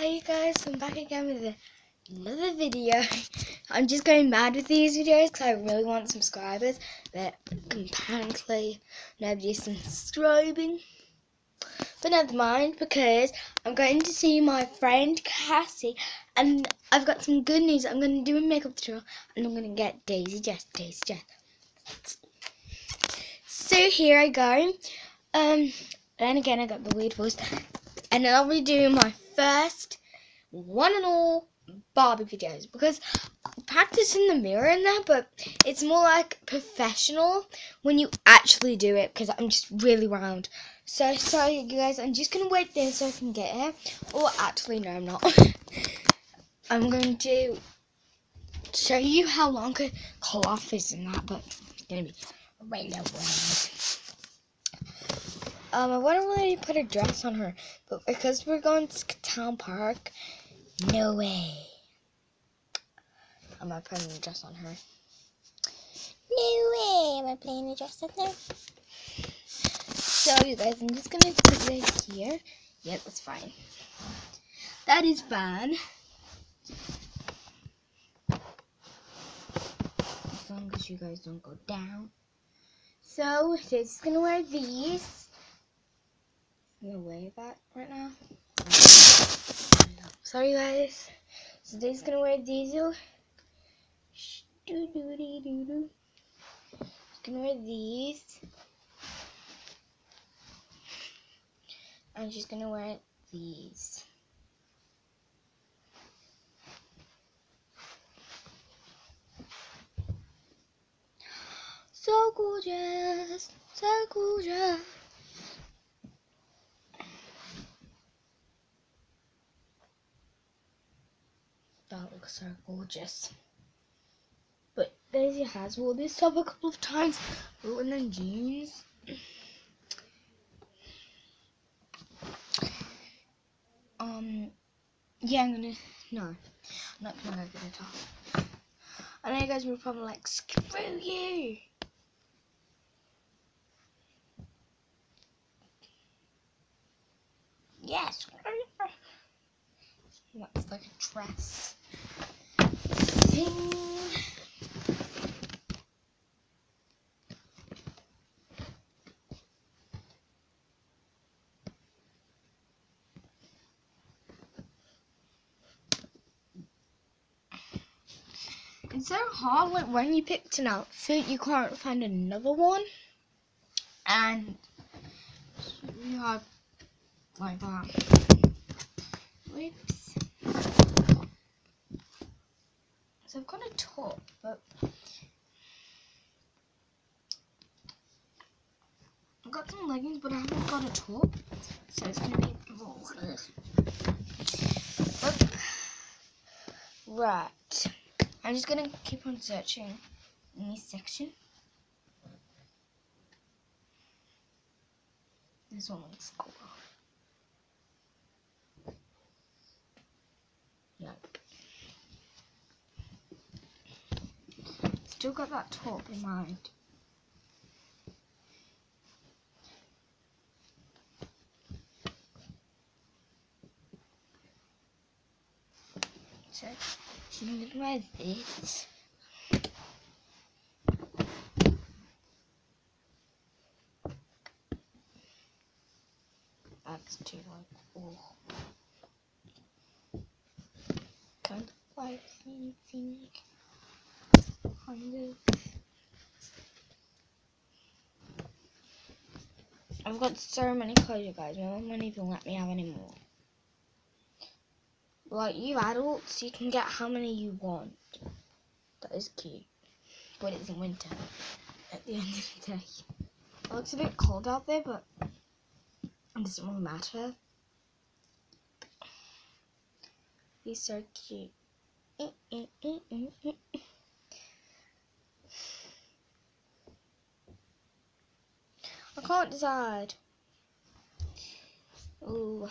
Hi you guys, I'm back again with another video. I'm just going mad with these videos because I really want subscribers, but apparently nobody's subscribing. But never mind because I'm going to see my friend Cassie and I've got some good news. I'm going to do a makeup tutorial and I'm going to get Daisy Jess, Daisy Jess. So here I go. Um, and again I got the weird voice. And then I'll be doing my first one and all Barbie videos because I practice in the mirror and that, but it's more like professional when you actually do it because I'm just really round. So sorry you guys, I'm just gonna wait there so I can get here. Or actually no I'm not. I'm going to show you how long a cloth is in that, but it's gonna be right now. Um, I wouldn't really put a dress on her, but because we're going to Town Park, no way. I'm not putting a dress on her. No way am I putting a dress on her. So, you guys, I'm just gonna put it here. Yeah, that's fine. That is fine. As long as you guys don't go down. So, just gonna wear these gonna wear that right now. Sorry guys. So Dave's gonna wear diesel. Doo doo. Gonna wear these. And she's gonna wear these. So gorgeous, so gorgeous. So gorgeous. But Daisy has worn this top a couple of times, and then jeans. Um, yeah, I'm gonna, no, I'm not gonna go get a top. I know you guys were probably like, screw you! Yes, That's like a dress. Thing. It's so hard like when you picked an outfit you can't find another one and you have like that. Whoops. So I've got a top, but I've got some leggings, but I haven't got a top, so it's gonna be right. I'm just gonna keep on searching in this section. This one looks cool. Still got that top in mind. So, she's gonna wear this. That's too like, oh. Kind of like anything. I've got so many clothes, you guys. My mom won't even let me have any more. Like, you adults, you can get how many you want. That is cute. But it's in winter. At the end of the day. It looks a bit cold out there, but it doesn't really matter. He's so cute. can't decide. Ooh.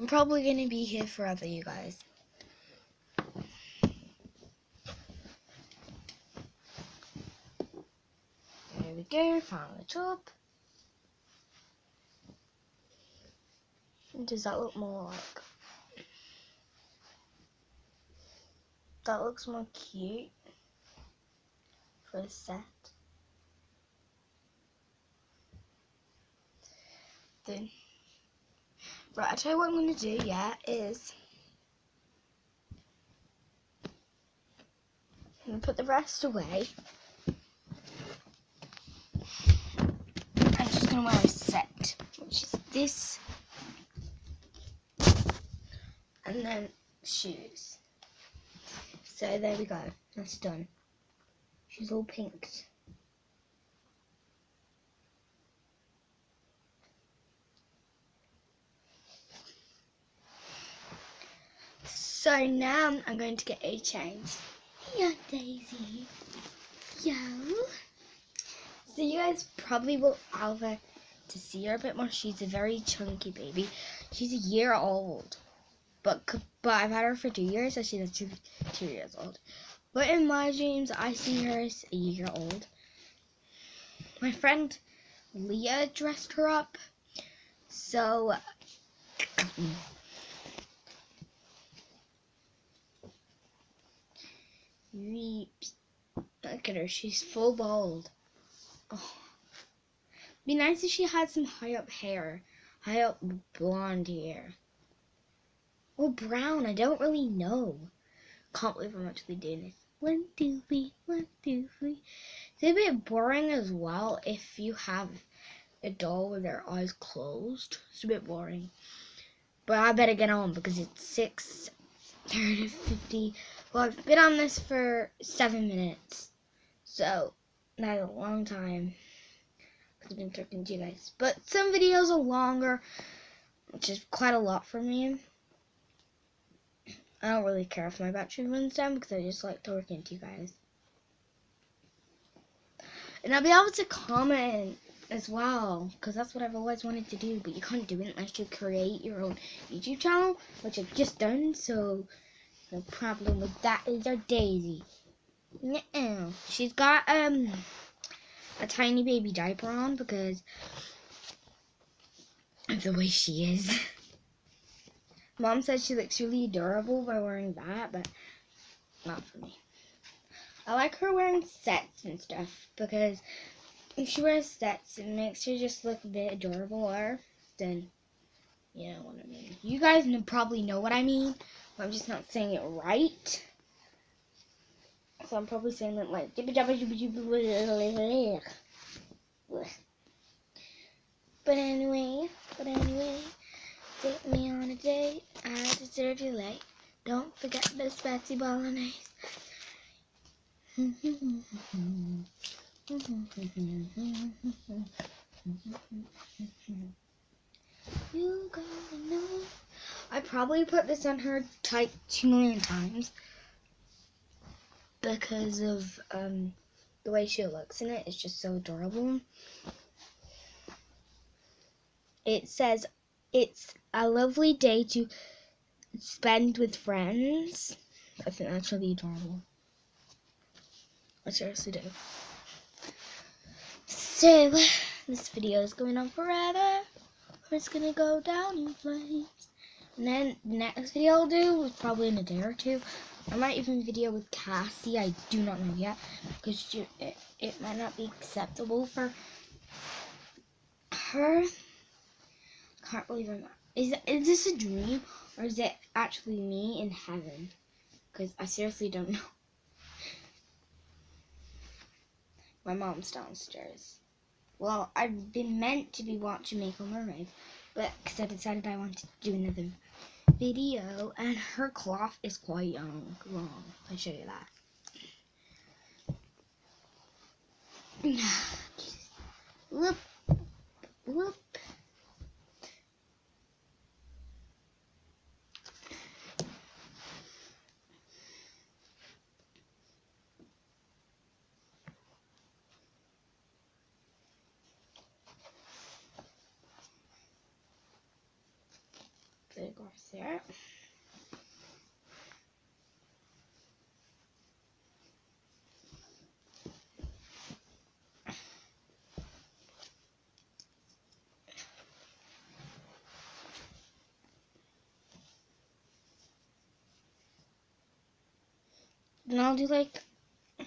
I'm probably going to be here forever, you guys. There we go, found the top. Does that look more like that looks more cute for a set. Then right, I tell you what I'm gonna do, yeah, is I'm gonna put the rest away. I'm just gonna wear a set, which is this and then shoes. So there we go. That's done. She's all pinked. So now I'm going to get a change. Yeah, Daisy. Yo. So you guys probably will Alva to see her a bit more. She's a very chunky baby. She's a year old. But but I've had her for two years, so she's two, two years old. But in my dreams, I see her as a year old. My friend Leah dressed her up. So, look at her. She's full bald. Oh. Be nice if she had some high up hair, high up blonde hair. Or brown, I don't really know. Can't believe I'm actually doing this. One, two, three, one, two, three. It's a bit boring as well if you have a doll with their eyes closed. It's a bit boring. But I better get on because it's 6 50. Well, I've been on this for 7 minutes. So, that's a long time. I've been talking to you guys. But some videos are longer, which is quite a lot for me. I don't really care if my battery runs down because I just like talking to you guys. And I'll be able to comment as well because that's what I've always wanted to do, but you can't do it unless you create your own YouTube channel, which I've just done. So no problem with that is our Daisy. No, she's got um a tiny baby diaper on because of the way she is. Mom said she looks really adorable by wearing that, but not for me. I like her wearing sets and stuff because if she wears sets, it makes her just look a bit adorable. Or then, you know what I mean. You guys probably know what I mean, but I'm just not saying it right. So I'm probably saying it like. But anyway, but anyway. Take me on a date, I deserve you late. Don't forget the spicy bolognese. you gotta know. I probably put this on her type two million times because of um, the way she looks in it. It's just so adorable. It says it's a lovely day to spend with friends. That's really adorable. I seriously do. So, this video is going on forever, it's gonna go down in flames. And then the next video I'll do is probably in a day or two. I might even video with Cassie. I do not know yet because it, it might not be acceptable for her. I can't believe I'm is is this a dream or is it actually me in heaven? Because I seriously don't know. My mom's downstairs. Well, I've been meant to be watching Mako Mermaid, but because I decided I wanted to do another video, and her cloth is quite young, long. I'll show you that. Whoop, whoop. gonna go. Then I'll do like a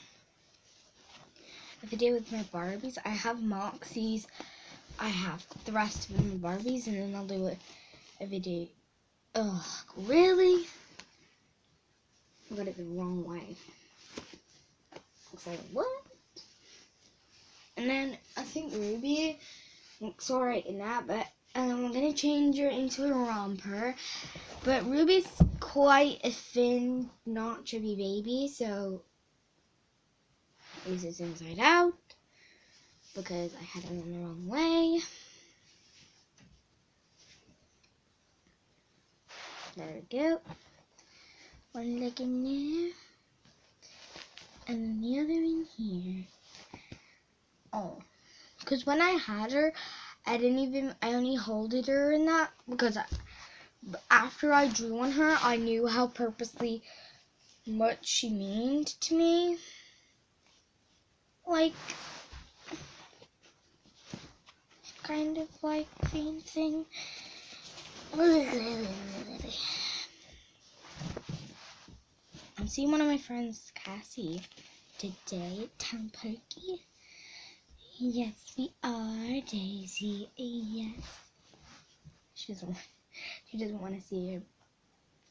video with my Barbies. I have Moxie's, I have the rest of my Barbies, and then I'll do a, a video Ugh, really? I got it the wrong way. It's like, what? And then I think Ruby looks alright in that, but um, I'm to change her into a romper. But Ruby's quite a thin, not chubby baby, so this is inside out because I had it in the wrong way. There we go. One leg in there. And the other in here. Oh. Because when I had her, I didn't even, I only holded her in that because I, after I drew on her, I knew how purposely much she meant to me. Like, kind of like thing. I'm seeing one of my friends, Cassie, today at Town Parky. Yes, we are, Daisy. Yes. She doesn't. Want, she doesn't want to see her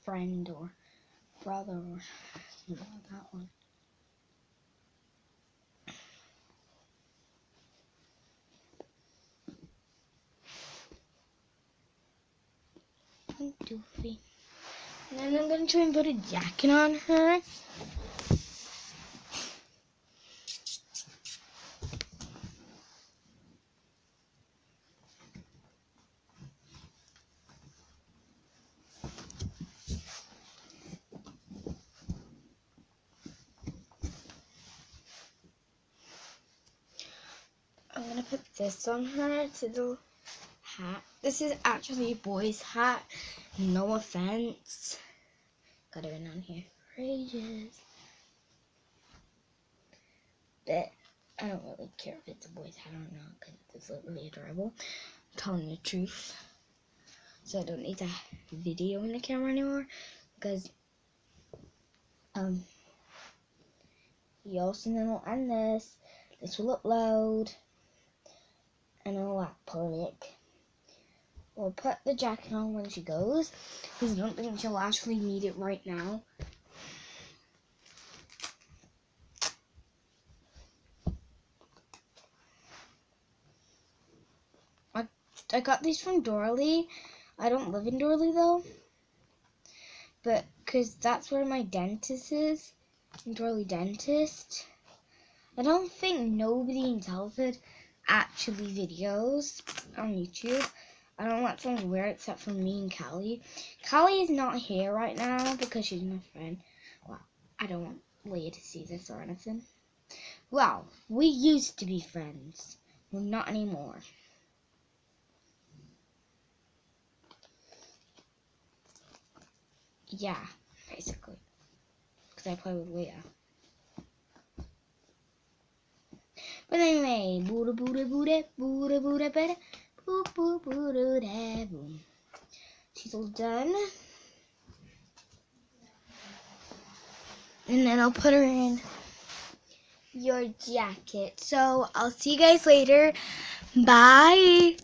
friend or brother or that one. Doofy. And then I'm gonna try and put a jacket on her. I'm gonna put this on her. A little hat. This is actually a boy's hat. No offense. Got it on here for ages. But I don't really care if it's a boy's hat or not because it's really adorable. I'm telling the truth. So I don't need to video in the camera anymore because um you also know and this this will upload and all that public. We'll put the jacket on when she goes, because I don't think she'll actually need it right now. I, I got these from Dawley. I don't live in Dawley though. But, because that's where my dentist is. Dawley Dentist. I don't think nobody in Telford actually videos on YouTube. I don't know that sounds weird except for me and Callie. Callie is not here right now because she's my friend. Well, I don't want Leah to see this or anything. Well, we used to be friends. We're not anymore. Yeah, basically. Because I play with Leah. But anyway, Buddha Buddha Buddha Buddha Buddha Buddha She's all done. And then I'll put her in your jacket. So I'll see you guys later. Bye.